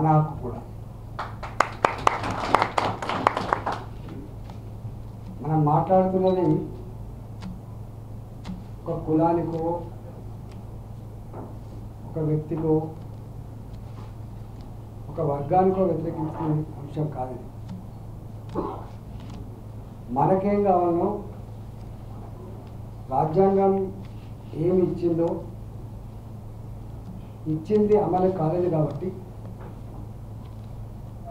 మన హక్కు కూడా. మనం మాట్లాడుతున్నది ఒక కులానికో ఒక వ్యక్తికో ఒక వర్గానికో వ్యతిరేకించిన అంశం కాదు మనకేం కావాలో రాజ్యాంగం ఏమి ఇచ్చిందో ఇచ్చింది అమలు కాలేదు కాబట్టి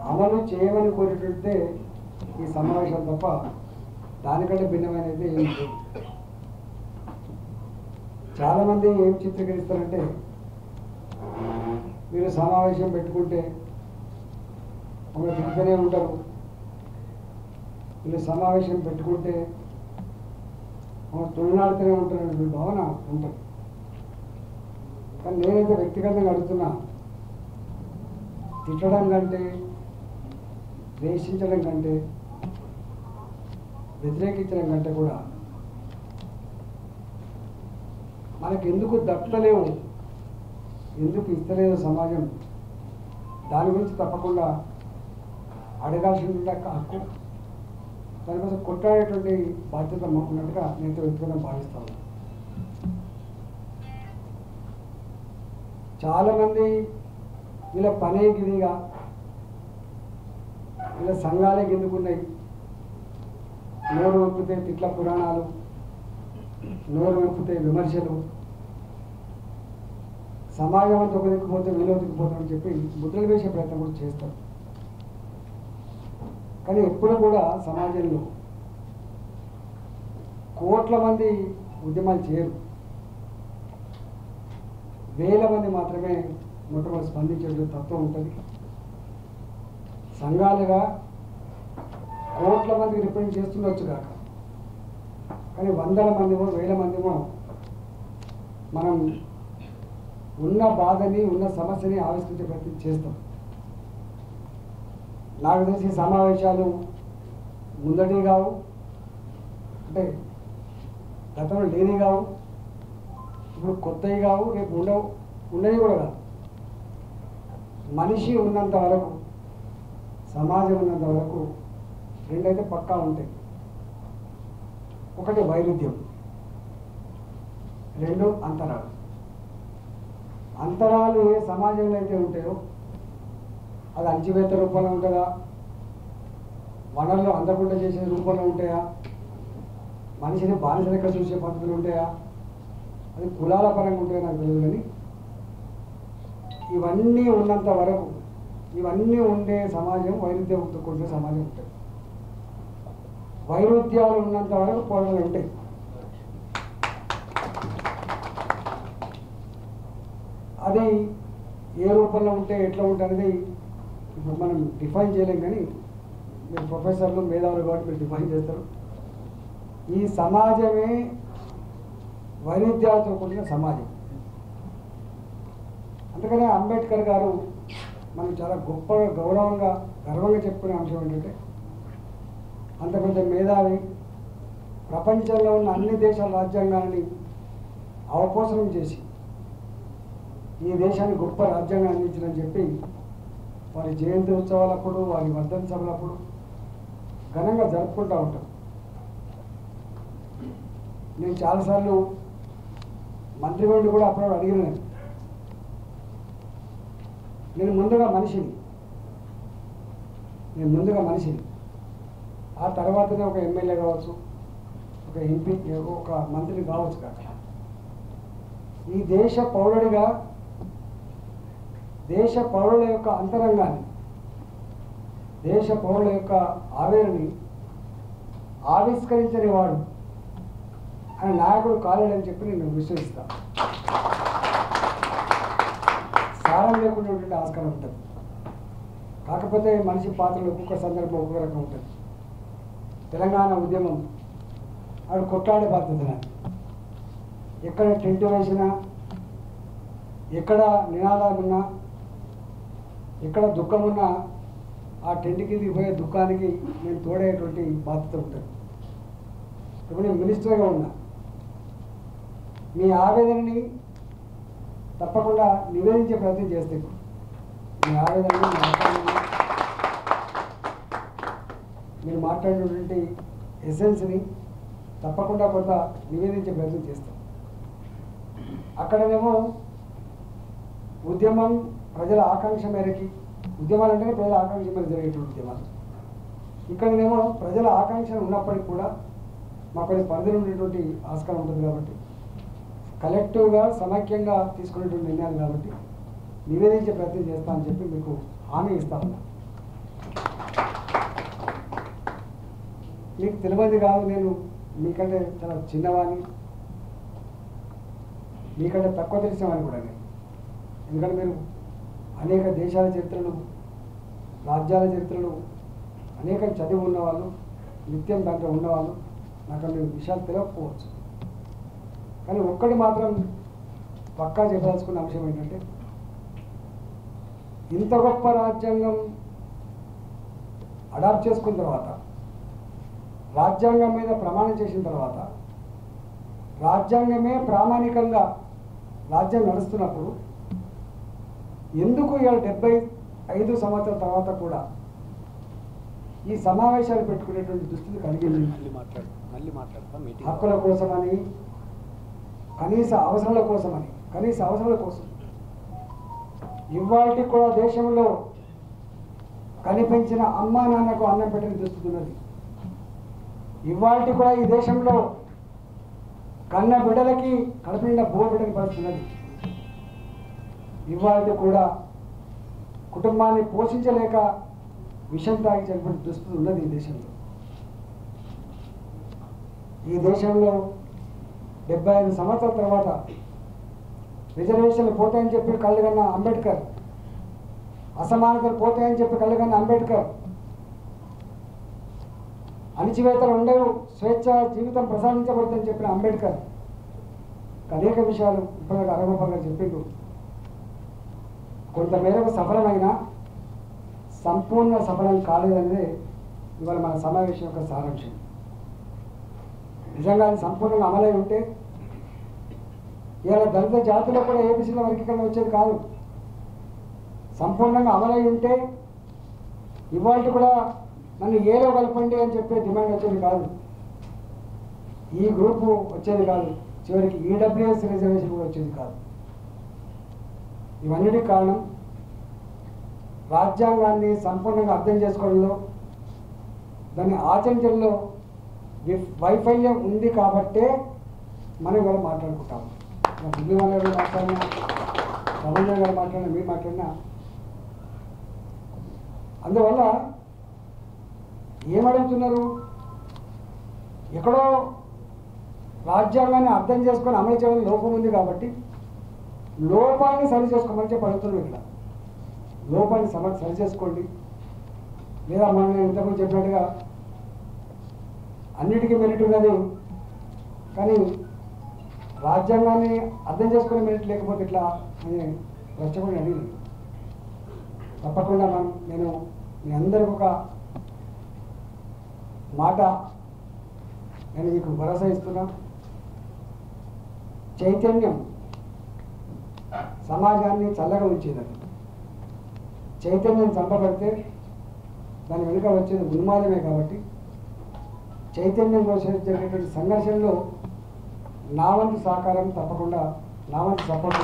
అమలు చేయమని కోరేటట్టే ఈ సమావేశం తప్ప దానికంటే భిన్నమైనది ఏం లేదు. చాలామంది ఏం చిత్రీకరిస్తారంటే మీరు సమావేశం పెట్టుకుంటే మమ్మల్ని తిరుగుతూనే ఉంటారు. వీళ్ళు సమావేశం పెట్టుకుంటే మమ్మల్ని తొలినాడుతూనే ఉంటారనే భావన ఉంటుంది. కానీ నేనైతే వ్యక్తిగతంగా అడుగుతున్నా తిట్టడం కంటే ద్వేషించడం కంటే వ్యతిరేకించడం కంటే కూడా మనకు ఎందుకు దట్టలేవు ఎందుకు ఇస్తలేదు సమాజం? దాని గురించి తప్పకుండా అడగాల్సిన హక్కు దానికోసం కొట్లాడేటువంటి బాధ్యత మాకున్నట్టుగా నేను వ్యక్తిగతంగా భావిస్తాను చాలామంది వీళ్ళ పనే గిరిగా ఇలా సంఘాలే ఎందుకున్నాయి నోరు విప్పితే తిట్ల పురాణాలు నోరు విప్పితే విమర్శలు సమాజం అంతా ఒక దిక్కుపోతే వీళ్ళు దిక్కుపోతామని చెప్పి ముద్రలు వేసే ప్రయత్నం కూడా చేస్తారు. కానీ ఎప్పుడు కూడా సమాజంలో కోట్ల మంది ఉద్యమాలు చేయరు. వేల మంది మాత్రమే మొట్టమొదటి స్పందించే తత్వం ఉంటుంది. సంఘాలుగా కోట్ల మందికి రిప్రజెంట్ చేస్తుండొచ్చు కాక. కానీ వందల మందిమో వేల మందిమో మనం ఉన్న బాధని ఉన్న సమస్యని ఆవిష్కరించే ప్రయత్నం చేస్తాం. నాకు తెలిసి సమావేశాలు ముందటివి కావు అంటే గతంలో లేని కావు ఇప్పుడు కొత్తవి కావు రేపు ఉండవు ఉండవి కూడా కాదు. మనిషి ఉన్నంత వరకు సమాజం ఉన్నంత వరకు రెండైతే పక్కా ఉంటాయి. ఒకటి వైరుధ్యం రెండు అంతరాలు. అంతరాలు ఏ సమాజంలో అయితే ఉంటాయో అది అణచివేత రూపంలో ఉంటుందా? వనరులు అందకుండా చేసే రూపంలో ఉంటాయా? మనిషిని బానిస లెక్క చూసే పద్ధతులు ఉంటాయా? అది కులాల పరంగా ఉంటాయో నాకు తెలియదు కానీ ఇవన్నీ ఉన్నంత వరకు ఇవన్నీ ఉండే సమాజం వైరుధ్యంతో కూడిన సమాజం ఉంటుంది. వైరుధ్యాలు ఉన్నంత వరకు పోరాటాలు ఉంటాయి. అది ఏ రూపంలో ఉంటే ఎట్లా ఉంటుంది అనేది ఇప్పుడు మనం డిఫైన్ చేయలేం కానీ మీరు ప్రొఫెసర్లు మేధావులు కాబట్టి మీరు డిఫైన్ చేస్తారు. ఈ సమాజమే వైరుధ్యాలతో కూడిన సమాజం. అందుకనే అంబేద్కర్ గారు మనం చాలా గొప్పగా గౌరవంగా గర్వంగా చెప్పుకునే అంశం ఏంటంటే అంత పెద్ద మేధావి ప్రపంచంలో ఉన్న అన్ని దేశాల రాజ్యాంగాన్ని అవపోసనం చేసి ఈ దేశాన్ని గొప్ప రాజ్యాంగం అందించిందని చెప్పి వారి జయంతి ఉత్సవాలప్పుడు వారి వర్ధన సభలప్పుడు ఘనంగా జరుపుకుంటూ ఉంటాం నేను చాలాసార్లు మంత్రి నుండి కూడా అప్పుడు అడిగిన నేను. ముందుగా మనిషిని. నేను ముందుగా మనిషిని. ఆ తర్వాతనే ఒక ఎమ్మెల్యే కావచ్చు ఒక ఎంపీ ఒక మంత్రి కావచ్చు కాక ఈ దేశ పౌరుడిగా దేశ పౌరుల యొక్క అంతరంగాన్ని దేశ పౌరుల యొక్క ఆవేరుని ఆవిష్కరించని వాడు అని నాయకుడు కాలేడని చెప్పి నేను విశ్వసిస్తాను. కారణం లేకుండా ఆస్కారం ఉంటుంది. కాకపోతే మనిషి పాత్రలు ఒక్కొక్క సందర్భం ఒక్కొక్క రకం ఉంటుంది. తెలంగాణ ఉద్యమం ఆడు కొట్లాడే బాధ్యత నాది. ఎక్కడ టెంట్ వేసినా ఎక్కడ నినాదాలున్నా ఎక్కడ దుఃఖం ఉన్నా ఆ టెంట్ కిందికి పోయే దుఃఖానికి నేను తోడేటువంటి బాధ్యత ఉంటుంది. ఇప్పుడు నేను మినిస్టర్గా ఉన్నా. మీ ఆవేదనని తప్పకుండా నివేదించే ప్రయత్నం చేస్తే మీ ఆవేదన మీరు మాట్లాడినటువంటి ఎసెన్స్ని తప్పకుండా కొంత నివేదించే ప్రయత్నం చేస్తాం. అక్కడనేమో ఉద్యమం ప్రజల ఆకాంక్ష మేరకి ఉద్యమాలు అంటేనే ప్రజల ఆకాంక్ష మేర జరిగేటువంటి ఉద్యమాలు. ఇక్కడనేమో ప్రజల ఆకాంక్ష ఉన్నప్పటికీ కూడా మాకు కొన్ని పరిధిలో ఉండేటువంటి ఆస్కారం ఉంటుంది కాబట్టి కలెక్టివ్గా సమైక్యంగా తీసుకునేటువంటి నిర్ణయాలు కాబట్టి నివేదించే ప్రయత్నం చేస్తామని చెప్పి మీకు హామీ ఇస్తా ఉన్నా. మీకు తెలియదు కాదు నేను మీకంటే చాలా చిన్నవాణి మీకంటే తక్కువ తెలిసినవాడిని కూడా నేను. ఎందుకంటే మీరు అనేక దేశాల చరిత్రలు రాజ్యాల చరిత్రలు అనేక చదివి ఉన్నవాళ్ళు నిత్యం దాంట్లో ఉన్నవాళ్ళు నాకు మీరు విషయాలు తెలియకపోవచ్చు. కానీ ఒక్కటి మాత్రం పక్కా చెప్పదలుచుకున్న అంశం ఏంటంటే ఇంత గొప్ప రాజ్యాంగం అడాప్ట్ చేసుకున్న తర్వాత రాజ్యాంగం మీద ప్రమాణం చేసిన తర్వాత రాజ్యాంగమే ప్రామాణికంగా రాజ్యం నడుస్తున్నప్పుడు ఎందుకు ఇవాళ డెబ్బై ఐదు సంవత్సరాల తర్వాత కూడా ఈ సమావేశాలు పెట్టుకునేటువంటి దుస్థితి కలిగింది? మళ్ళీ మాట్లాడు మళ్ళీ మాట్లాడతా హక్కుల కోసమని కనీస అవసరాల కోసమని కనీస అవసరాల కోసం. ఇవాళకి కూడా దేశంలో కనిపించిన అమ్మా నాన్నకు అన్నం పెట్టిన దుస్థితి ఉన్నది. ఇవాళకి కూడా ఈ దేశంలో కన్న బిడ్డలకి కడుపు నిండా పడుతున్నది ఇవాళ కూడా కుటుంబాన్ని పోషించలేక విషం తాగి చనిపోయిన దుస్థితి ఉన్నది ఈ దేశంలో. ఈ దేశంలో డెబ్బై ఐదు సంవత్సరాల తర్వాత రిజర్వేషన్లు పోతాయని చెప్పి కళ్ళగన్న అంబేద్కర్. అసమానతలు పోతాయని చెప్పి కళ్ళగన్న అంబేద్కర్. అణిచివేతలు ఉండవు స్వేచ్ఛ జీవితం ప్రసాదించబడుతుందని చెప్పిన అంబేద్కర్. అనేక విషయాలు ఇప్పటిదాకా అరగోపంగా గారు చెప్పిండు కొంతమేరకు సఫలమైన సంపూర్ణ సఫలం కాలేదనేది ఇవాళ మన సమావేశం యొక్క సారాంశం. నిజంగా సంపూర్ణంగా అమలై ఉంటే ఇవాళ దళిత జాతిలో కూడా ఏబీసీలో వర్గీకరణ వచ్చేది కాదు. సంపూర్ణంగా అమలై ఉంటే ఇవాళ కూడా నన్ను ఏలో కలపండి అని చెప్పే డిమాండ్ వచ్చేది కాదు. ఈ గ్రూపు వచ్చేది కాదు. చివరికి ఈడబ్ల్యూఎస్ రిజర్వేషన్ కూడా వచ్చేది కాదు. ఇవన్నిటి కారణం రాజ్యాంగాన్ని సంపూర్ణంగా అర్థం చేసుకోవడంలో దాన్ని ఆచరించడంలో వైఫల్యం ఉంది కాబట్టే మనం ఇవాళ మాట్లాడుకుంటాం వాళ్ళ గారు మాట్లాడినా రమణ గారు మాట్లాడినా మీరు మాట్లాడినా? అందువల్ల ఏమడుగుతున్నారు ఎక్కడో రాజ్యాంగాన్ని అర్థం చేసుకొని అమలు చేయడం లోపం ఉంది కాబట్టి లోపాన్ని సరి చేసుకోమని చెప్పి అడుగుతున్నాం ఇక్కడ. లోపాన్ని సమ సరి చేసుకోండి. లేదా మనం ఇంతకుముందు చెప్పినట్టుగా అన్నిటికీ మెరిట్ ఉన్నది. కానీ రాజ్యాంగాన్ని అర్థం చేసుకునే మెరిట్ లేకపోతే ఇట్లా అని ప్రశ్న అడిగింది తప్పకుండా మనం నేను మీ అందరికి ఒక మాట నేను మీకు భరోసా ఇస్తున్నా. చైతన్యం సమాజాన్ని చల్లగా ఉంచేదని. చైతన్యం చంపబడితే దాని వెనుక వచ్చేది ఉన్మాదమే కాబట్టి చైతన్యం కోసం జరిగినటువంటి సంఘర్షణలో నా వంతు సహకారం తప్పకుండా నా వంతు సపోర్ట్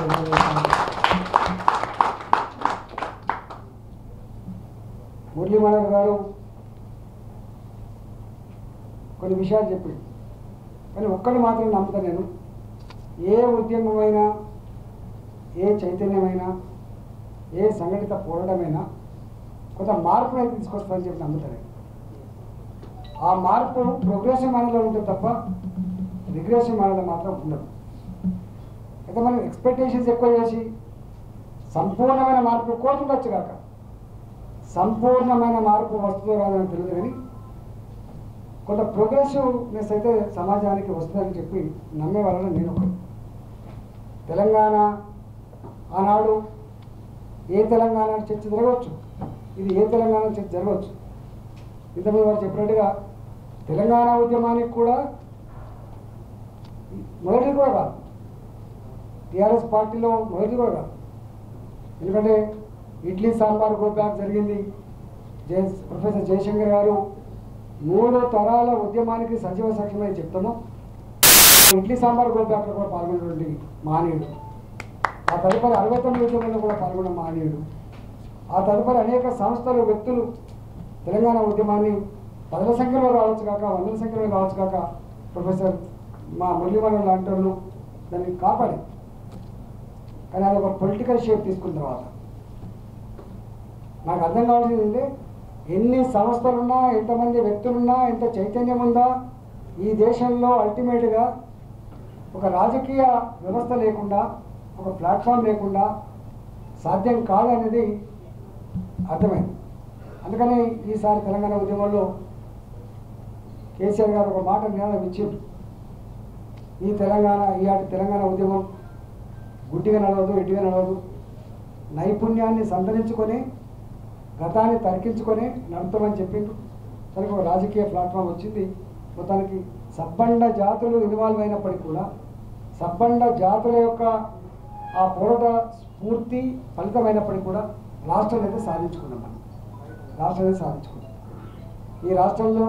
మురళీమణన్ గారు కొన్ని విషయాలు చెప్పింది కానీ ఒక్కటి మాత్రం నమ్ముతా నేను. ఏ ఉద్యమమైనా ఏ చైతన్యమైనా ఏ సంఘటిత పోరాటమైనా కొంత మార్పునైతే అయితే చెప్పి నమ్ముతాను నేను. ఆ మార్పు ప్రోగ్రెసివ్ మేనర్లో ఉంటుంది తప్ప రిగ్రెసివ్ మేనర్లో మాత్రం ఉండదు. అయితే మనం ఎక్స్పెక్టేషన్స్ ఎక్కువ చేసి సంపూర్ణమైన మార్పు కోరుకుండొచ్చు కాక సంపూర్ణమైన మార్పు వస్తుందో రాదని తెలియదు కానీ కొంత ప్రోగ్రెసివ్నెస్ అయితే సమాజానికి వస్తుందని చెప్పి నమ్మే వాళ్ళని నేను ఒక తెలంగాణ ఆనాడు ఏ తెలంగాణ చర్చ జరగవచ్చు? ఇది ఏ తెలంగాణ చర్చ జరగవచ్చు? ఇంతకుముందు వారు చెప్పినట్టుగా తెలంగాణ ఉద్యమానికి కూడా మొదటి కూడా కాదు టీఆర్ఎస్ పార్టీలో మొదటి కూడా కాదు ఎందుకంటే ఇడ్లీ సాంబార్ గోప్యాక్ జరిగింది. జయ ప్రొఫెసర్ జయశంకర్ గారు మూడో తరాల ఉద్యమానికి సజీవ సాక్ష్యమై చెప్తాము ఇడ్లీ సాంబార్ గోప్యాక్లో కూడా పాల్గొన్నటువంటి మహనీయుడు ఆ తదుపరి అరవై తొమ్మిది ఉద్యమంలో కూడా పాల్గొన్న మహనీయుడు ఆ తదుపరి అనేక సంస్థలు వ్యక్తులు తెలంగాణ ఉద్యమాన్ని పదల సంఖ్యలో రావచ్చు కాక వందల సంఖ్యలో రావచ్చు కాక ప్రొఫెసర్ మా మురళీవరం లాంటి వాళ్ళు దాన్ని కాపాడి కానీ అది ఒక పొలిటికల్ షేప్ తీసుకున్న తర్వాత. నాకు అర్థం కావాల్సింది ఏంటంటే ఎన్ని సంస్థలున్నా ఎంతమంది వ్యక్తులున్నా ఎంత చైతన్యం ఉందా ఈ దేశంలో అల్టిమేట్గా ఒక రాజకీయ వ్యవస్థ లేకుండా ఒక ప్లాట్ఫామ్ లేకుండా సాధ్యం కాదనేది అర్థమైంది. అందుకని ఈసారి తెలంగాణ ఉద్యమంలో కేసీఆర్ గారు ఒక మాట నినాదం ఇచ్చిండు ఈ తెలంగాణ ఈనాటి తెలంగాణ ఉద్యమం గుడ్డిగా నడవదు ఎడ్డిగా నడవదు. నైపుణ్యాన్ని సంతరించుకొని గతాన్ని తరికించుకొని నడతామని చెప్పిండు. తనకు ఒక రాజకీయ ప్లాట్ఫామ్ వచ్చింది. మొత్తానికి సబ్బండ జాతులు ఇన్వాల్వ్ అయినప్పటికీ కూడా సబ్బండ జాతుల యొక్క ఆ పోరాట స్ఫూర్తి ఫలితమైనప్పటికీ కూడా రాష్ట్రం అయితే సాధించుకున్నాం మనం. రాష్ట్రం అయితే సాధించుకున్నాం. ఈ రాష్ట్రంలో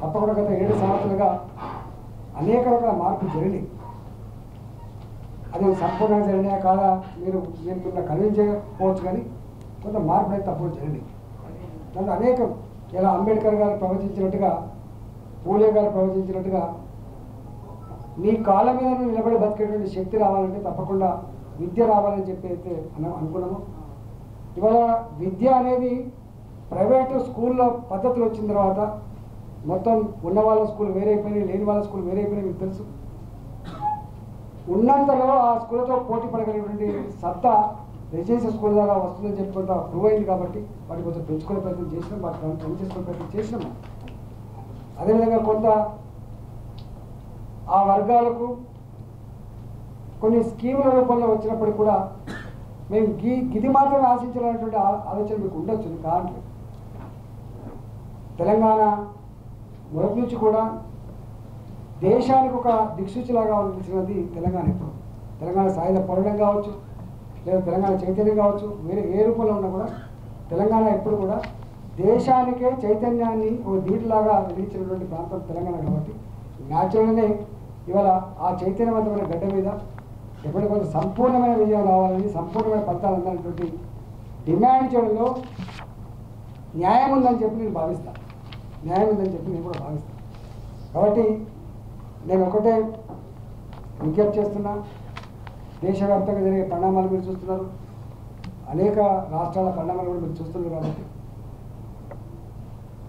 తప్పకుండా గత ఏడు సంవత్సరాలుగా అనేక రకాల మార్పులు జరిగినాయి. అది సంపూర్ణంగా జరిగినా కాదా మీరు మీరు మిమ్మల్ని కన్విన్స్ కానీ కొంత మార్పులు అయితే తప్పుడు జరిగినాయి దాంట్లో అనేకం. ఇలా అంబేద్కర్ గారు ప్రవచించినట్టుగా పూలే గారు ప్రవచించినట్టుగా నీ కాళ్ళ మీద నిలబడి బతికేటువంటి శక్తి రావాలంటే తప్పకుండా విద్య రావాలని చెప్పి అయితే అనుకున్నాము. ఇవాళ విద్య అనేది ప్రైవేటు స్కూల్లో పద్ధతులు వచ్చిన తర్వాత మొత్తం ఉన్న వాళ్ళ స్కూల్ వేరైపోయినాయి లేని వాళ్ళ స్కూల్ వేరైపోయినాయి మీకు తెలుసు. ఉన్నంతలో ఆ స్కూళ్ళతో పోటీ పడగలిగినటువంటి సత్తా రెసిడెన్షియల్ స్కూల్ ద్వారా వస్తుందని చెప్పి కొంత ప్రూవ్ అయింది కాబట్టి వాటి కొంచెం పెంచుకునే ప్రయత్నం చేసినాం వాటి పని చేసుకునే ప్రయత్నం చేసినాము అదేవిధంగా కొంత ఆ వర్గాలకు కొన్ని స్కీముల రూపంలో వచ్చినప్పుడు కూడా మేము గీ గిది మాత్రం ఆశించాలనేటువంటి ఆలోచన మీకు ఉండొచ్చు కావట్లేదు. తెలంగాణ మొదటి నుంచి కూడా దేశానికి ఒక దిక్సూచిలాగా నిలిచినది తెలంగాణ ఇప్పుడు. తెలంగాణ సాయుధ పోరాటం కావచ్చు లేదా తెలంగాణ చైతన్యం కావచ్చు వేరే ఏ రూపంలో ఉన్నా కూడా తెలంగాణ ఎప్పుడు కూడా దేశానికే చైతన్యాన్ని ఒక దీటిలాగా వెలిగించినటువంటి ప్రాంతం తెలంగాణ కాబట్టి న్యాచురల్గానే ఇవాళ ఆ చైతన్యవంతమైన గడ్డ మీద ఎప్పటికీ కొంత సంపూర్ణమైన విజయం రావాలని సంపూర్ణమైన ఫలితాలు అందాలనేటువంటి డిమాండ్ చేయడంలో న్యాయం ఉందని చెప్పి నేను భావిస్తాను. న్యాయం ఉందని చెప్పి నేను కూడా భావిస్తాను కాబట్టి నేను ఒకటే విజ్ఞప్తి చేస్తున్నా. దేశవ్యాప్తంగా జరిగే పరిణామాలు మీరు చూస్తున్నారు. అనేక రాష్ట్రాల పరిణామాలు కూడా మీరు చూస్తున్నారు కాబట్టి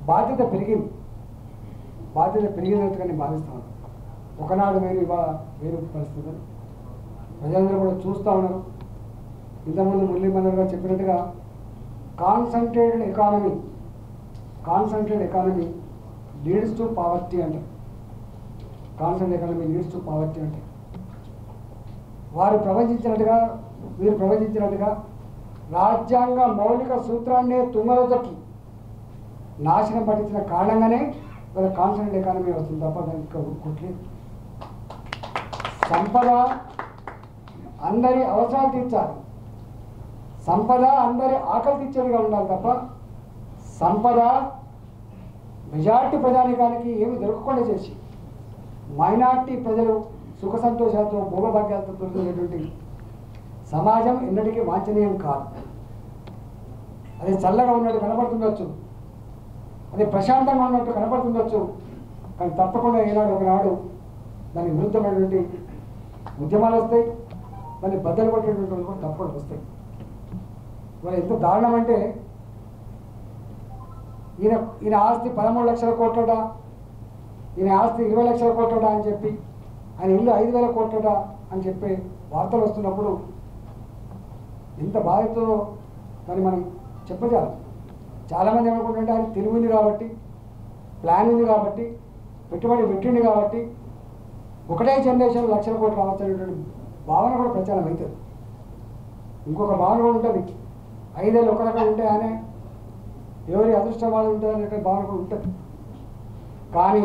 బాధ్యత పెరిగింది బాధ్యత పెరిగినట్టుగా నేను భావిస్తాను ఒకనాడు వేరు ఇవాళ వేరు పరిస్థితులు. ప్రజలందరూ కూడా చూస్తూ ఉన్నారు. ఇంతకుముందు మురళీ మనోహర్ గారు చెప్పినట్టుగా concentrated economy concentrate economy leads to poverty అంటే. Concentrate economy leads to poverty అంటే. వారు ప్రవచించినట్టుగా వీరు ప్రవచించినట్టుగా రాజ్యాంగ మౌలిక సూత్రాన్నే తుమ్మలో నాశనం పట్టించిన కారణంగానే వాళ్ళ కాన్సన్ట్రేట్ ఎకానమీ వస్తుంది తప్ప దానికి కుట్లేదు సంపద అందరి అవసరాలు తీర్చాలి. సంపద అందరి ఆకలి తీర్చేదిగా ఉండాలి తప్ప సంపద మెజార్టీ ప్రజానికానికి ఏమి దొరకకుండా చేసి మైనార్టీ ప్రజలు సుఖ సంతోషాలతో భూమభాగ్యాలతో దొరికేటువంటి సమాజం ఎన్నటికీ వాంఛనీయం కాదు. అది చల్లగా ఉన్నట్టు కనపడుతుండొచ్చు. అది ప్రశాంతంగా ఉన్నట్టు కనపడుతుండొచ్చు. కానీ తప్పకుండా ఏనాడు ఒకనాడు దానికి విరుద్ధమైనటువంటి ఉద్యమాలు వస్తాయి. దాన్ని బద్దలు కొట్టేటువంటి కూడా తప్పకుండా వస్తాయి. మరి ఎంత దారుణం అంటే ఈయన ఈయన ఆస్తి పదమూడు లక్షల కోట్లడా ఈయన ఆస్తి ఇరవై లక్షల కోట్లడా అని చెప్పి ఆయన ఇల్లు ఐదు వేల కోట్లడా అని చెప్పి వార్తలు వస్తున్నప్పుడు ఎంత బాధ్యతలో మరి మనం చెప్పజాలి. చాలామంది ఏమనుకుంటుంటే ఆయన తెలివి ఉంది కాబట్టి ప్లాన్ ఉంది కాబట్టి పెట్టుబడి పెట్టింది కాబట్టి ఒకటే జనరేషన్ లక్షల కోట్లు రావచ్చు అనేటువంటి భావన కూడా ప్రచారం అవుతుంది. ఇంకొక భావన కూడా ఉంటుంది. ఐదేళ్ళు ఒక రకం ఉంటే ఆయన ఎవరి అదృష్టం వాళ్ళు ఉంటుంది భావన కూడా ఉంటుంది. కానీ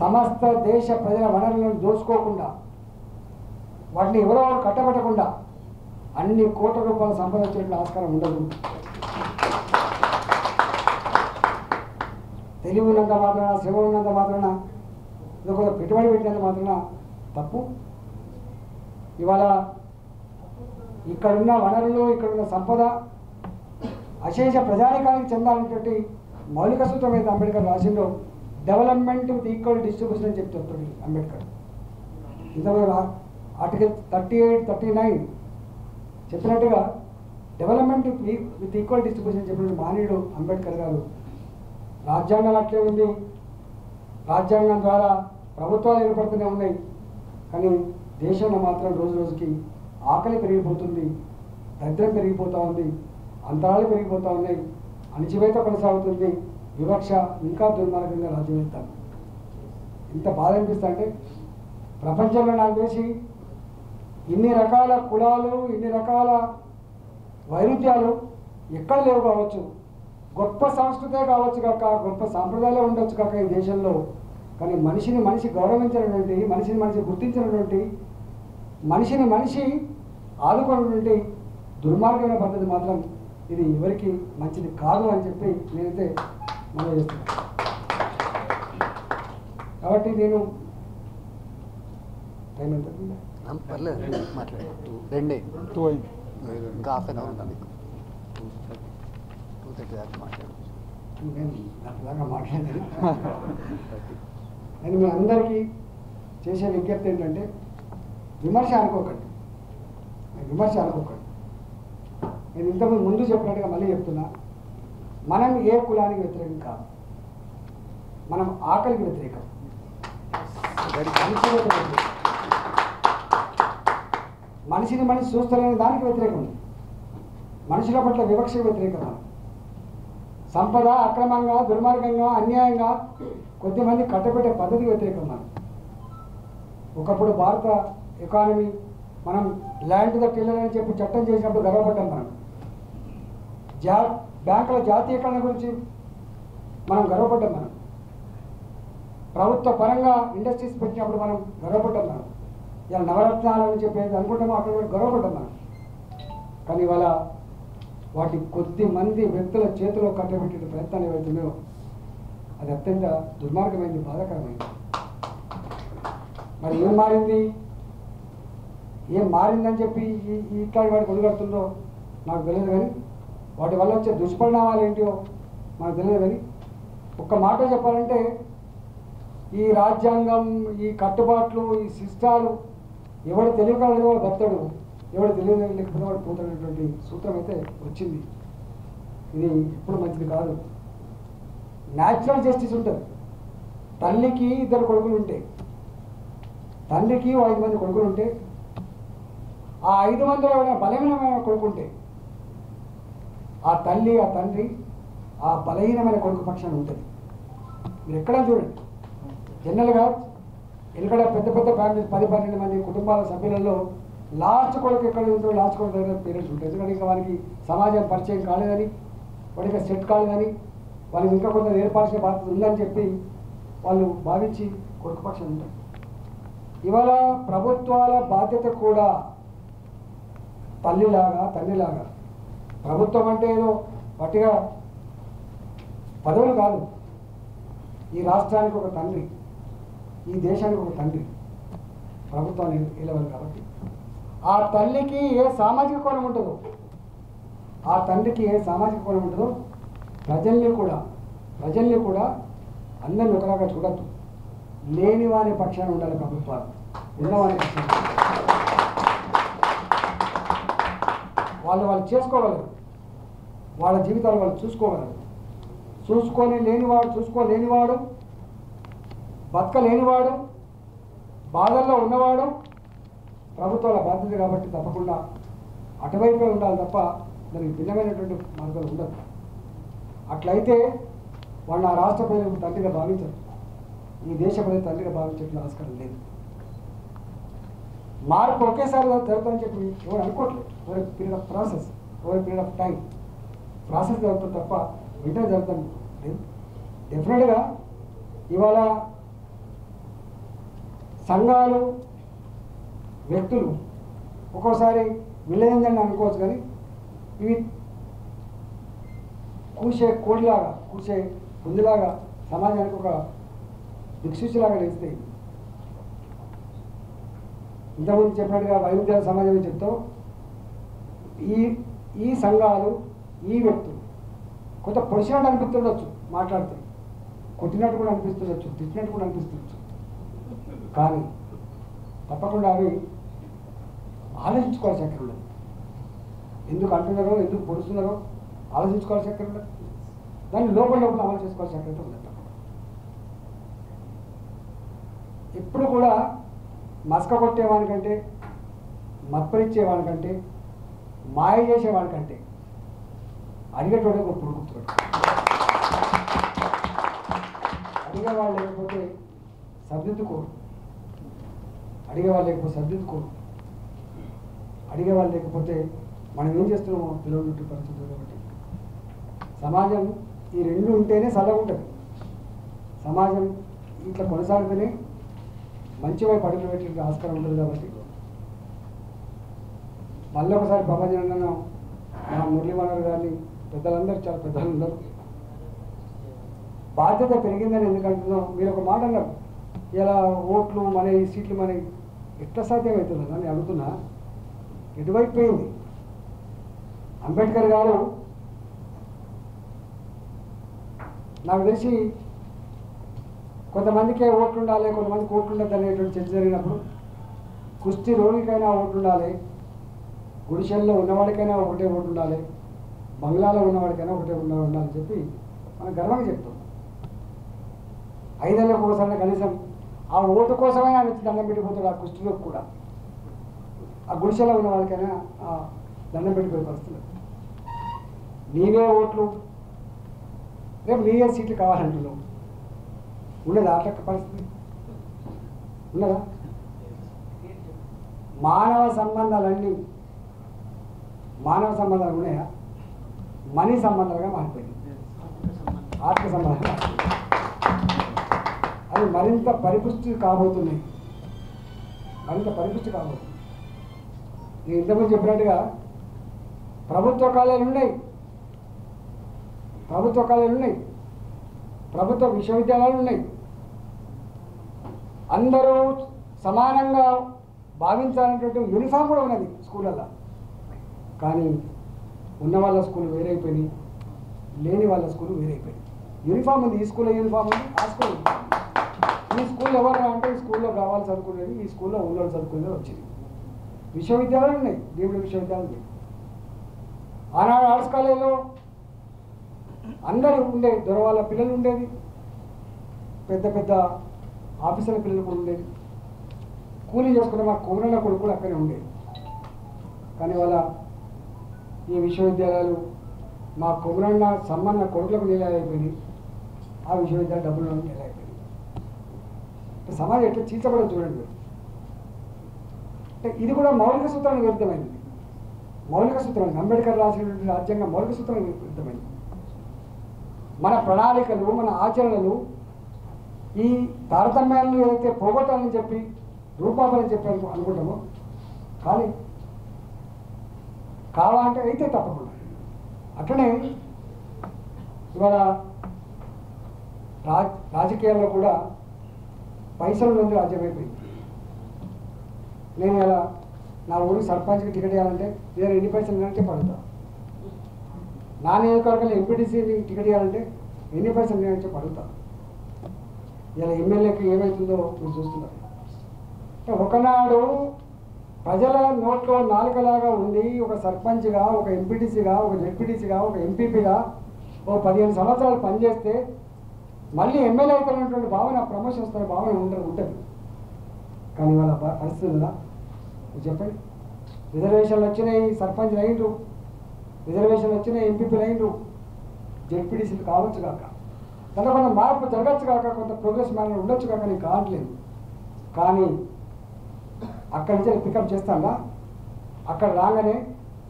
సమస్త దేశ ప్రజల వనరులను దోచుకోకుండా వాటిని ఎవరో ఒకరు కట్టబెట్టకుండా అన్ని కోట్ల రూపాయలు సంపద ఆస్కారం ఉండదు. తెలివి ఉన్నంత మాత్రాన శ్రమ ఉన్నంత మాత్రాన ఇది కొంత పెట్టుబడి పెట్టినంత మాత్రాన తప్పు. ఇవాళ ఇక్కడున్న వనరులు ఇక్కడున్న సంపద అశేష ప్రజానికానికి చెందాలనేటువంటి మౌలిక సూత్రం అయితే అంబేద్కర్ రాసిందో డెవలప్మెంట్ విత్ ఈక్వల్ డిస్ట్రిబ్యూషన్ అని చెప్పి అంబేద్కర్. ఇంతవరకు article thirty eight thirty nine చెప్పినట్టుగా డెవలప్మెంట్ విత్ ఈక్వల్ డిస్ట్రిబ్యూషన్ చెప్పిన మానవుడు అంబేద్కర్ గారు రాజ్యాంగం అట్లే ఉంది. రాజ్యాంగం ద్వారా ప్రభుత్వాలు ఏర్పడుతూనే ఉన్నాయి. కానీ దేశంలో మాత్రం రోజు రోజుకి ఆకలి పెరిగిపోతుంది దరిద్రం పెరిగిపోతూ ఉంది. అంతరాలు పెరిగిపోతూ ఉన్నాయి అణిచివేత కొనసాగుతుంది. వివక్ష ఇంకా దుర్మార్గంగా రాజ్యం ఇంత బాధ అనిపిస్తా అంటే ప్రపంచంలో నాకు తెలిసి ఇన్ని రకాల కులాలు ఇన్ని రకాల వైరుధ్యాలు ఎక్కడ లేవు కావచ్చు. గొప్ప సంస్కృతే కావచ్చు కాక గొప్ప సాంప్రదాయాలే ఉండొచ్చు కాక ఈ దేశంలో. కానీ మనిషిని మనిషి గౌరవించినటువంటి మనిషిని మనిషి గుర్తించినటువంటి మనిషిని మనిషి ఆదుకున్నటువంటి దుర్మార్గమైన పద్ధతి మాత్రం ఇది ఎవరికి మంచిది కాదు అని చెప్పి నేనైతే మనం చేస్తున్నాను కాబట్టి నేను టైం ఎంత పర్లేదు మాట్లాడు రెండే. టూ అయింది. ఇంకా హాఫ్ అన్ అవర్ ఉంది టూ థర్టీ. దాకా మాట్లాడు. నేను దాకా మాట్లాడలేదు. నేను మీ అందరికీ చేసే విజ్ఞప్తి ఏంటంటే విమర్శ అనుకోకండి. విమర్శ అనుకోకండి. నేను ఇంతకుముందు ముందు చెప్పినట్టుగా మళ్ళీ చెప్తున్నా. మనం ఏ కులానికి వ్యతిరేకం కాదు. మనం ఆకలికి వ్యతిరేకం. మనిషిని మనిషి చూస్తలేని దానికి వ్యతిరేకం. మనుషుల పట్ల వివక్ష వ్యతిరేకం. సంపద అక్రమంగా దుర్మార్గంగా అన్యాయంగా కొద్దిమంది కట్టబెట్టే పద్ధతికి వ్యతిరేకం మనం. ఒకప్పుడు భారత ఎకానమీ మనం ల్యాండ్ ద టిల్లర్ అని చెప్పి చట్టం చేసినప్పుడు గర్వపడ్డాం మనం. జా బ్యాంకుల జాతీయకరణ గురించి మనం గర్వపడ్డాం మనం. ప్రభుత్వ పరంగా ఇండస్ట్రీస్ పెట్టినప్పుడు మనం గర్వపడ్డాం మనం. ఇలా నవరత్నాలని చెప్పేది అనుకుంటామో అక్కడ కూడా గర్వపడ్డాం మనం. కానీ ఇవాళ వాటి కొద్ది మంది వ్యక్తుల చేతిలో కట్టబెట్టిన ప్రయత్నాలు ఏవైతున్నాయో అది అత్యంత దుర్మార్గమైంది బాధాకరమైంది. మరి ఏం మారింది? ఏం మారిందని చెప్పి ఈ ఈ ఇట్లాంటి వాడికి ఒడిగడుతుందో నాకు తెలియదు కానీ వాటి వల్ల వచ్చే దుష్పరిణామాలు ఏంటో మనకు తెలియదు కానీ ఒక్క మాట చెప్పాలంటే ఈ రాజ్యాంగం ఈ కట్టుబాట్లు ఈ శిష్టాలు ఎవడు తెలియగలడో వాడు బతాడు ఎవడు తెలియదు లేకపోతే వాడు పోతాడనేటువంటి సూత్రం అయితే వచ్చింది. ఇది ఎప్పుడు మంచిది కాదు. న్యాచురల్ జస్టిస్ ఉంటుంది. తల్లికి ఇద్దరు కొడుకులు ఉంటాయి తండ్రికి ఐదు మంది కొడుకులు ఉంటే ఆ ఐదు మందిలో ఏమైనా బలహీనమైన కొడుకుంటే ఆ తల్లి ఆ తండ్రి ఆ బలహీనమైన కొడుకు పక్షాన్ని ఉంటుంది. మీరు ఎక్కడ చూడండి. జనరల్గా ఎక్కడ పెద్ద పెద్ద ఫ్యామిలీ పది పన్నెండు మంది కుటుంబాల సభ్యులలో లాస్ట్ కొడుకు ఎక్కడ ఉంటారో లాస్ట్ కొడుకు దగ్గర పేరెంట్స్ ఉంటాయి ఎందుకంటే ఇంకా వారికి సమాజం పరిచయం కాలేదని వాడికి సెట్ కాలేదని వాళ్ళకి ఇంకా కొంత ఏర్పాల్సిన బాధ్యత ఉందని చెప్పి వాళ్ళు భావించి కొడుకు పక్షం ఉంటారు. ఇవాళ ప్రభుత్వాల బాధ్యత కూడా తల్లిలాగా తండ్రిలాగా ప్రభుత్వం అంటే ఏదో పట్టిగా పదవులు కాదు. ఈ రాష్ట్రానికి ఒక తండ్రి ఈ దేశానికి ఒక తండ్రి ప్రభుత్వాన్ని నిలవాలి కాబట్టి. ఆ తల్లికి ఏ సామాజిక కోణం ఉంటుందో ఆ తండ్రికి ఏ సామాజిక కోణం ఉంటుందో ప్రజల్ని కూడా ప్రజల్ని కూడా అందరిని ఒకలాగా చూడద్దు. లేని వారి పక్షాన ఉండాలి ప్రభుత్వాలు. ఉన్నవారి పక్షాన వాళ్ళు వాళ్ళు చేసుకోగలరు వాళ్ళ జీవితాలు వాళ్ళు చూసుకోగలరు చూసుకొని లేనివాడు చూసుకోలేనివాడు బతకలేనివాడు బాధల్లో ఉన్నవాడు ప్రభుత్వాల బాధ్యత కాబట్టి తప్పకుండా అటువైపే ఉండాలి తప్ప దానికి భిన్నమైనటువంటి మార్గాలు ఉండదు. అట్లయితే వాళ్ళు ఆ రాష్ట్ర ప్రజలకు తండ్రిగా భావించరు. ఈ దేశ ప్రజలు తండ్రిగా భావించట్లు ఆస్కారం లేదు. మార్పు ఒకేసారి జరుగుతుందని చెప్పి ఎవరు అనుకోవట్లేదు. Over period of process over period of time. Process జరుగుతుంది తప్ప వెంటనే జరుగుతుంది. లేదు. డెఫినెట్గా ఇవాళ సంఘాలు వ్యక్తులు ఒక్కోసారి విలేదని అనుకోవచ్చు కానీ ఇవి కూసే కోడిలాగా కూసే పుంజులాగా సమాజానికి ఒక దిక్సూచిలాగా నిలుస్తాయి. ఇంతకుముందు చెప్పినట్టుగా వైవిధ్యాల సమాజం చెప్తాం. ఈ ఈ సంఘాలు ఈ వ్యక్తులు కొంత పొడిచినట్టు అనిపిస్తుండొచ్చు మాట్లాడితే. కొట్టినట్టు కూడా అనిపిస్తుండొచ్చు తిట్టినట్టు కూడా అనిపిస్తుండొచ్చు. కానీ తప్పకుండా అవి ఆలోచించుకోవాల్సి అక్కడ ఉండదు ఎందుకు అంటున్నారో ఎందుకు పొడుస్తున్నారో ఆలోచించుకోవాల్సి అక్కడ ఉండదు దాన్ని లోపల లోపల అమలు చేసుకోవాల్సి అక్కడ ఉండదు ఎప్పుడు కూడా మస్క కొట్టేవానికంటే మత్పరిచ్చేవానికంటే మాయ చేసేవానికంటే అడిగేటోడే గొప్ప గుర్తుపెట్టు అడిగేవాళ్ళు లేకపోతే సర్దిద్దుకోరు అడిగేవాళ్ళు లేకపోతే సర్దిద్దుకోరు అడిగేవాళ్ళు లేకపోతే మనం ఏం చేస్తున్నామో పిల్లలు పరిస్థితులు కాబట్టి. సమాజం ఈ రెండు ఉంటేనే చల్లగా ఉంటుంది సమాజం ఇట్లా కొనసాగితేనే మంచి వైపు అడుగులు ఆస్కారం ఉంటుంది కాబట్టి. మళ్ళీ ఒకసారి ప్రపంచంలో మా మురళీ మనోహర్ గారిని పెద్దలందరూ చాలా పెద్దలు బాధ్యత పెరిగిందని ఎందుకంటున్నాం మీరు ఒక మాట అన్నారు. ఇలా ఓట్లు మన ఈ సీట్లు మన ఎట్లా సాధ్యమవుతుంది? నేను అడుగుతున్నా. ఎటువైపు పోయింది. అంబేద్కర్ గారు నాకు తెలిసి కొంతమందికే ఓట్లు ఉండాలి కొంతమందికి ఓట్లు ఉండదు అనేటువంటి చర్చ జరిగినప్పుడు కుస్తీ రోగికైనా ఓట్లు ఉండాలి గుడిసెల్లో ఉన్నవాడికైనా ఒకటే ఓటు ఉండాలి బంగ్లాలో ఉన్నవాడికైనా ఒకటే ఉండ ఉండాలని చెప్పి మనం గర్వంగా చెప్తాం. ఐదేళ్ళకు ఒకసారి కనీసం ఆ ఓటు కోసమైనా ఆయన వచ్చి దండం పెట్టిపోతాడు ఆ కుస్తీలో కూడా. ఆ గుడిసెలో ఉన్న వాళ్ళకైనా ఆ దండం పెట్టిపోయే పరిస్థితి నీవే ఓట్లు రేపు నీవే సీట్లు కావాలంటున్నావు. ఉన్నదా అట్లా పరిస్థితి? ఉన్నదా? మానవ సంబంధాలన్నీ మానవ సంబంధాలు ఉన్నాయా? మనీ సంబంధాలుగా మారిపోయింది ఆత్మ సంబంధాలు అవి మరింత పరిపుష్టి కాబోతున్నాయి. మరింత పరిపుష్టి కాబోతుంది నేను ఇంతకుముందు చెప్పినట్టుగా ప్రభుత్వ కాలేజీలు ఉన్నాయి. ప్రభుత్వ కాలేజీలు ఉన్నాయి. ప్రభుత్వ విశ్వవిద్యాలయాలు ఉన్నాయి. అందరూ సమానంగా భావించాలనేటువంటి యూనిఫామ్ కూడా ఉన్నది స్కూళ్ళల్లో. కానీ ఉన్న వాళ్ళ స్కూల్ వేరైపోయినాయి లేని వాళ్ళ స్కూల్ వేరైపోయినాయి. యూనిఫామ్ ఉంది ఈ స్కూల్లో యూనిఫామ్ ఉంది ఆ స్కూల్ ఈ స్కూల్ ఎవరు అంటే ఈ స్కూల్లో కావాలి చదువుకునేది ఈ స్కూల్లో ఉన్నోళ్ళు చదువుకునేది వచ్చింది. విశ్వవిద్యాలయాలు ఉన్నాయి దేవుడి విశ్వవిద్యాలయం ఉన్నాయి ఆనాడు ఆర్ట్స్ కాలేజీలో అందరూ ఉండే దొరవాళ్ళ పిల్లలు ఉండేది పెద్ద పెద్ద ఆఫీసర్ల పిల్లలు కూడా ఉండేది. కూలీ చేసుకునే మా కోమరల కొడుకు కూడా అక్కడే ఉండేది. కానీ వాళ్ళ ఈ విశ్వవిద్యాలయాలు మా కుమరన్న సమ్మన్న కొడుకులకు నిలయమైపోయింది ఆ విశ్వవిద్యాలయ డబ్బులు నిలయమైపోయింది సమాజం ఎట్లా చీల్చబడదు చూడండి అంటే ఇది కూడా మౌలిక సూత్రానికి విరుద్ధమైంది. మౌలిక సూత్రం అంబేద్కర్ రాసినటువంటి రాజ్యాంగం మౌలిక సూత్రానికి విరుద్ధమైంది. మన ప్రణాళికలు మన ఆచరణలు ఈ తారతమ్యాలను ఏదైతే పోగొట్టాలని చెప్పి రూపాలని చెప్పి అనుకుంటామో కానీ కావాలంటే అయితే తప్పకుండా. అట్లనే ఇవాళ రాజ రాజకీయాల్లో కూడా పైసలు నుండి రాజ్యమైపోయింది నేను ఇలా నా ఊరికి సర్పంచ్కి టికెట్ ఇవ్వాలంటే నేను ఎన్ని పైసలు ఉన్నాయంటే పడతాను నా నియోజకవర్గంలో ఎంపీటీసీని టికెట్ ఇవ్వాలంటే ఎన్ని పైసలు ఉన్నాయంటే పడుతా ఇలా ఎమ్మెల్యేకి ఏమవుతుందో మీరు చూస్తున్నారు. ఒకనాడు ప్రజల నోట్లో నాలుకలాగా ఉండి ఒక సర్పంచ్గా ఒక ఎంపీటీసీగా ఒక జెడ్పీటీసీగా ఒక ఎంపీపీగా ఓ పదిహేను సంవత్సరాలు పనిచేస్తే మళ్ళీ ఎమ్మెల్యే అవుతారనేటువంటి భావన ప్రమోషన్ వస్తున్న భావన ఉంటుంది ఉంటుంది. కానీ వాళ్ళ పరిస్థితుందా పరిస్థితి ఉందా? చెప్పండి. రిజర్వేషన్లు వచ్చినాయి సర్పంచ్ అయిండ్రు రిజర్వేషన్ వచ్చిన ఎంపీపీలు అయిండ్రు జడ్పీడీసీలు కావచ్చు కాక. దాంట్లో కొంత మార్పు జరగచ్చు కాక కొంత ప్రోగ్రెస్ మేనర్ ఉండొచ్చు కాక నేను కావట్లేదు. కానీ అక్కడి నుంచి పికప్ చేస్తానా అక్కడ రాగానే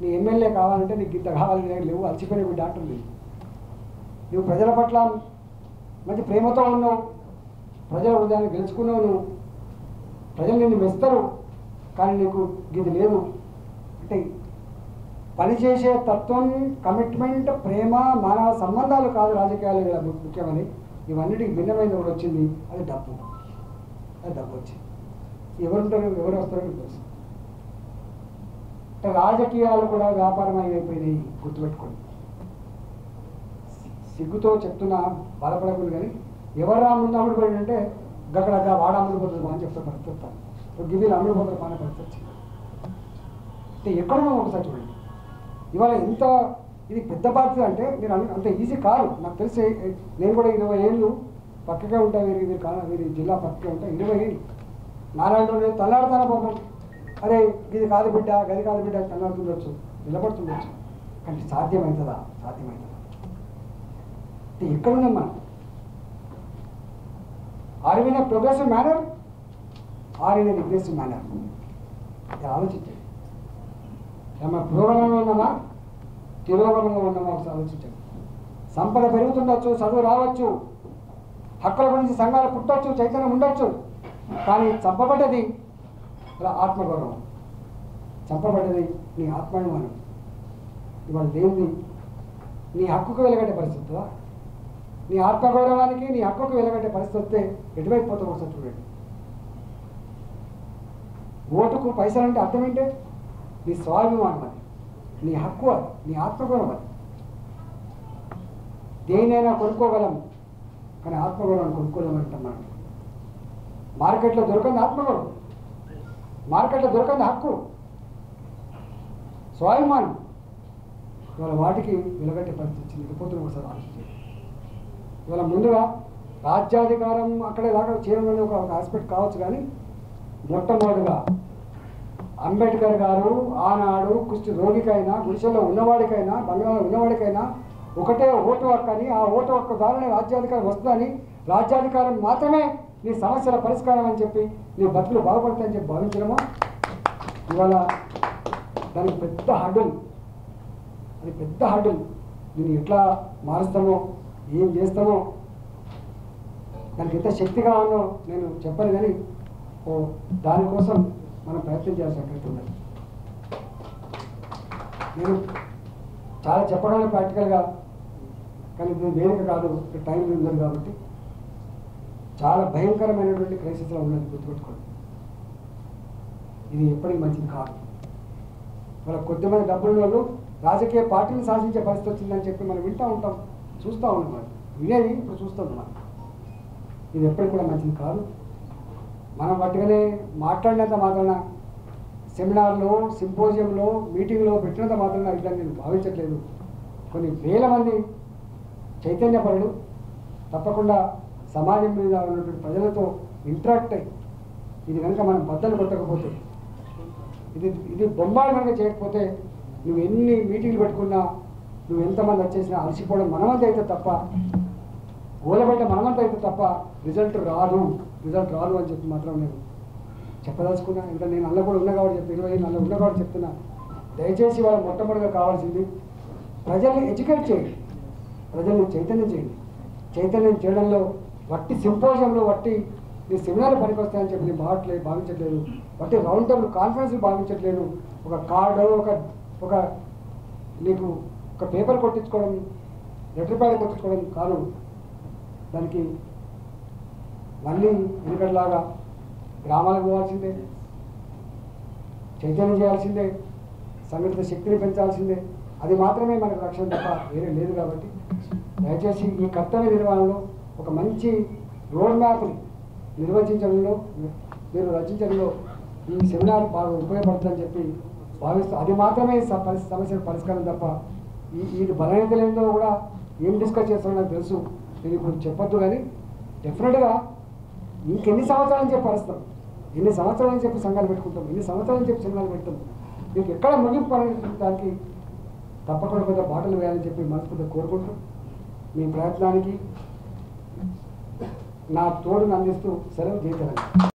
నీ ఎమ్మెల్యే కావాలంటే నీకు ఇంత కావాలి నీకు లేవు అలసిపోయిన బిడ్డ అంటుంది నువ్వు ప్రజల పట్ల మంచి ప్రేమతో ఉన్నావు. ప్రజల హృదయాన్ని గెలుచుకున్నావు నువ్వు. ప్రజలు నిన్ను మెస్తారు. కానీ నీకు ఇది లేదు అంటే పనిచేసే తత్వం కమిట్మెంట్ ప్రేమ మానవ సంబంధాలు కాదు రాజకీయాలు ఇలా ముఖ్యమని ఇవన్నిటికి భిన్నమైన ఒకటి వచ్చింది అది డబ్బు. అది డబ్బు వచ్చింది. ఎవరుంటారు ఎవరు వస్తారో మీకు తెలుసు. రాజకీయాలు కూడా వ్యాపారం అయిపోయినాయి గుర్తుపెట్టుకోండి. సిగ్గుతో చెప్తున్నా బాధపడకూడదు కానీ ఎవరు రా ముందు గక్కడ వాడ అమ్ముడు అని చెప్తా పరిస్థితి. వస్తాను. ఇప్పుడు గిన్నెలు బాగా పరిస్థితి వచ్చింది. ఒకసారి చూడండి ఇవాళ ఇంత ఇది పెద్ద బాధ్యత అంటే మీరు అంత ఈజీ కాదు. నాకు తెలిసి నేను కూడా ఇరవై ఏళ్ళు పక్కగా ఉంటా వీరి మీరు కా- మీరు జిల్లా పక్కగా ఉంటా ఇరవై ఏళ్ళు. నారాయణ రోజు తల్లాడుతాను పాపం? అరే ఇది కాదు బిడ్డ గది కాదు బిడ్డ తల్లాడుతుండొచ్చు నిలబడుతుండొచ్చు. కానీ సాధ్యమవుతుందా సాధ్యమవుతుందా అంటే ఎక్కడున్నాం మనం? Or in progressive manner or in regressive manner ఇది ఏమన్నా పురోగమనంలో ఉన్నామా? తిరోగమనంలో ఉన్నామా ఒకసారి ఆలోచించండి. సంపద పెరుగుతుండొచ్చు చదువు రావచ్చు హక్కుల గురించి సంఘాలు పుట్టొచ్చు చైతన్యం ఉండొచ్చు కానీ చంపబడ్డది ఇలా ఆత్మగౌరవం. చంపబడ్డది నీ ఆత్మాభిమానం. ఇవాళ లేనిది నీ హక్కుకు వెలగట్టే పరిస్థితి నీ ఆత్మగౌరవానికి నీ హక్కుకు వెలగట్టే పరిస్థితి వస్తే ఎటువైపు పోతావు ఒకసారి చూడండి. ఓటుకు పైసలు అంటే అర్థం ఏంటి? నీ స్వాభిమానం అది. నీ హక్కు అది. నీ ఆత్మగౌరవం అది. దేనైనా కొనుక్కోగలం కానీ ఆత్మగౌరవాన్ని కొనుక్కోలేమంటాం మార్కెట్లో దొరకంది ఆత్మగౌరవం. మార్కెట్లో దొరకంది హక్కు. స్వాభిమానం. ఇవాళ వాటికి వెలగట్టే పరిస్థితి వచ్చింది. ఇకపోతున్న ఒకసారి ఆలోచించండి. ఇవాళ ముందుగా రాజ్యాధికారం అక్కడే దాకా చేయడం ఒక ఒక ఆస్పెక్ట్ కావచ్చు కానీ మొట్టమొదటిగా అంబేద్కర్ గారు ఆనాడు కుష్టి రోగికైనా గుడిసెలో ఉన్నవాడికైనా బంగాళలో ఉన్నవాడికైనా ఒకటే ఓటు హక్కు అని ఆ ఓటు హక్కు ద్వారానే రాజ్యాధికారం వస్తుందని రాజ్యాధికారం మాత్రమే నీ సమస్యల పరిష్కారం అని చెప్పి నీ బతుకులు బాగుపడతాయని చెప్పి భావించడము? ఇవాళ దానికి పెద్ద హడ్డులు అది పెద్ద హడ్డులు నేను ఎట్లా మారుస్తామో ఏం చేస్తామో దానికి ఎంత శక్తిగా ఉన్నో నేను చెప్పను కానీ ఓ దానికోసం మనం ప్రయత్నం చేయాల్సిన అక్కడ ఉన్నది నేను చాలా చెప్పడానికి ప్రాక్టికల్గా కానీ నేను వేదిక కాదు టైం ఉండదు కాబట్టి చాలా భయంకరమైనటువంటి క్రైసిస్లో ఉన్నది గుర్తుపెట్టుకోండి. ఇది ఎప్పటికీ మంచిది కాదు. వాళ్ళ కొద్దిమంది డబ్బుల వాళ్ళు రాజకీయ పార్టీని శాసించే పరిస్థితి వచ్చిందని చెప్పి మనం వింటూ ఉంటాం చూస్తూ ఉంటాం మరి వినేది ఇప్పుడు చూస్తున్నాం మనం. ఇది ఎప్పటికి కూడా మంచిది కాదు. మనం పట్టుకనే మాట్లాడినంత మాత్రాన సెమినార్లో సింపోజియంలో మీటింగ్లో పెట్టినంత మాత్రాన ఇట్లా నేను భావించట్లేదు. కొన్ని వేల మంది చైతన్యపరుడు తప్పకుండా సమాజం మీద ఉన్నటువంటి ప్రజలతో ఇంటరాక్ట్ అయ్యి ఇది కనుక మనం బద్దలు కొట్టకపోతే ఇది ఇది బొంబాయి కనుక చేయకపోతే నువ్వు ఎన్ని మీటింగ్లు పెట్టుకున్నా నువ్వు ఎంతమంది వచ్చేసినా అలసిపోవడం మనమంతా అయితే తప్ప ఓలబెట్ట మనమంతా అయితే తప్ప రిజల్ట్ రాదు. రిజల్ట్ రాదు అని చెప్పి మాత్రం నేను చెప్పదలుచుకున్నా. ఇంకా నేను అల్ల కూడా ఉన్నా కాబట్టి చెప్తున్నా ఇరవై అల్ల ఉన్నా కాబట్టి చెప్తున్నా. దయచేసి వాళ్ళ మొట్టమొదటిగా కావాల్సింది ప్రజల్ని ఎడ్యుకేట్ చేయండి. ప్రజల్ని చైతన్యం చేయండి. చైతన్యం చేయడంలో వట్టి సింపోజియంలో వట్టి నీ సెమినార్లు పనికొస్తాయని చెప్పి నేను భావట్లేదు భావించట్లేదు. వట్టి రౌండ్ టేబుల్ కాన్ఫరెన్స్ భావించట్లేదు. ఒక కార్డు ఒక ఒక నీకు ఒక పేపర్ కొట్టించుకోవడం లెటర్ ప్యాడ్ కొట్టించుకోవడం కాదు. దానికి మళ్ళీ వెనుకట్లాగా గ్రామాలకు పోవాల్సిందే. చైతన్యం చేయాల్సిందే. సంఘటిత శక్తిని పెంచాల్సిందే. అది మాత్రమే మనకు లక్ష్యం తప్ప వేరే లేదు కాబట్టి దయచేసి ఈ కర్తవ్య నిర్వహణలో ఒక మంచి రోడ్ మ్యాప్ని నిర్వచించడంలో మీరు రచించడంలో ఈ సెమినార్ బాగా ఉపయోగపడుతుందని చెప్పి భావిస్తూ అది మాత్రమే స- సమస్యల పరిష్కారం తప్ప ఈ ఇది బలహీనత లేదో కూడా ఏం డిస్కస్ చేస్తారో నాకు తెలుసు. నేను ఇప్పుడు చెప్పొద్దు కానీ డెఫినెట్గా ఇంకెన్ని సంవత్సరాలు చెప్పి అరుస్తాం. ఎన్ని సంవత్సరాలు చెప్పి సంఘాలు పెట్టుకుంటాం. ఎన్ని సంవత్సరాలు చెప్పి సంఘాలు పెడతాం. మీకు ఎక్కడ ముగింపు దానికి తప్పకుండా కొంత బాటలు వేయాలని చెప్పి మనస్ఫూర్తిగా కోరుకుంటూ మీ ప్రయత్నానికి నా తోడును అందిస్తూ సెలవు చేయగలను